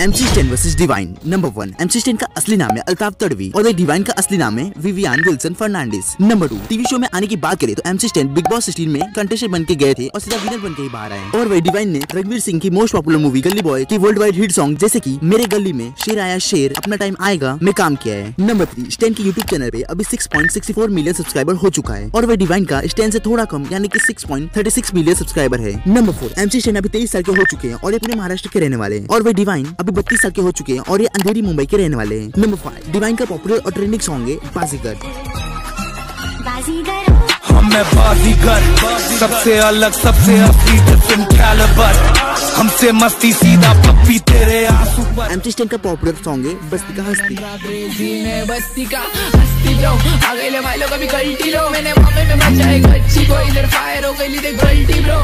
MC Stan versus Divine number one MC Stan का असली नाम है अल्ताफ तड़वी और डिवाइन का असली नाम है Vivian Wilson Fernandes number two TV show में आने की बात करें तो MC stand big boss sixteen में कंटेस्टेंट बन के गए थे और सीधा विनर बन के ही बाहर आए और वही डिवाइन ने रणवीर सिंह की most popular movie Gully Boy की वर्ल्ड वाइड हिट सॉन्ग जैसे की मेरे गली में शेर आया शेर, अपना टाइम आएगा, में काम किया है। नंबर थ्री स्टेन की यूट्यूब चैनल पे अभी six point six four million subscriber हो चुका है और वही डिवाइन का स्टेन से थोड़ा कम यानी कि six point thirty six million subscriber है। नंबर फोर एमसी स्टेन अभी तेईस साल के हो चुके हैं और ये पूरे महाराष्ट्र के रहने वाले हैं। और वही डिवाइन अभी बत्तीस साल के हो चुके हैं और ये अंधेरी मुंबई के रहने वाले हैं। नंबर फाइव डिवाइन का पॉपुलर और ट्रेंडिंग सॉन्ग है बाजीगर। हम मैं बाजीगर। सबसे अलग सबसे असली डिफरेंट कैलिबर हमसे मस्ती सीधा पप्पी तेरे आँसू पर। का पॉपुलर सॉन्ग है बस्ती का हस्ती बस्ती का हस्ती ब्रो आ गए ले भाई लोग अभी गलती लो। मैंने मामे में मचाई गच्ची को इधर फायर हो गई देख गलती ब्रो